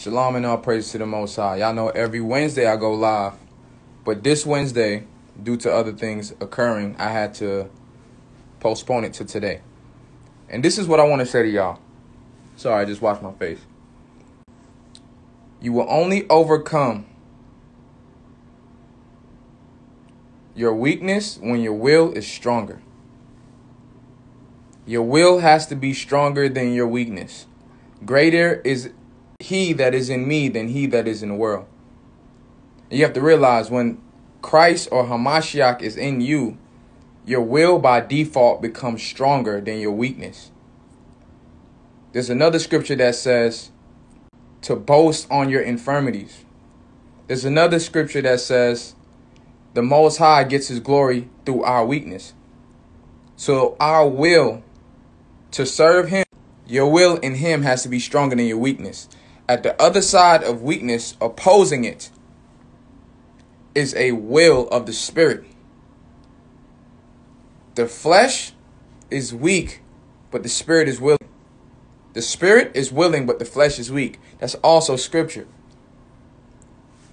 Shalom and all praise to the Most High. Y'all know every Wednesday I go live, but this Wednesday, due to other things occurring, I had to postpone it to today. And this is what I want to say to y'all. Sorry, I just washed my face. You will only overcome your weakness when your will is stronger. Your will has to be stronger than your weakness. Greater is he that is in me than he that is in the world. And you have to realize when Christ or Hamashiach is in you, your will by default becomes stronger than your weakness. There's another scripture that says to boast on your infirmities. There's another scripture that says the Most High gets his glory through our weakness. So our will to serve him, your will in him has to be stronger than your weakness at the other side of weakness, opposing it, is a will of the spirit. The flesh is weak, but the spirit is willing. The spirit is willing, but the flesh is weak. That's also scripture.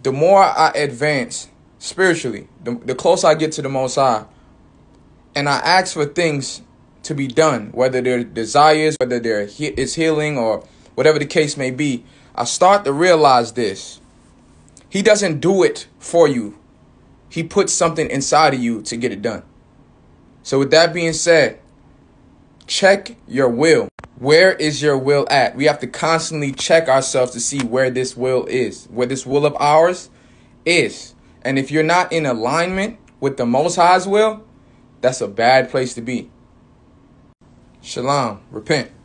The more I advance spiritually, the, the closer I get to the Most High, and I ask for things to be done, whether they're desires, whether they're he- is healing, or whatever the case may be, I start to realize this. He doesn't do it for you. He puts something inside of you to get it done. So with that being said, check your will. Where is your will at? We have to constantly check ourselves to see where this will is, where this will of ours is. And if you're not in alignment with the Most High's will, that's a bad place to be. Shalom. Repent.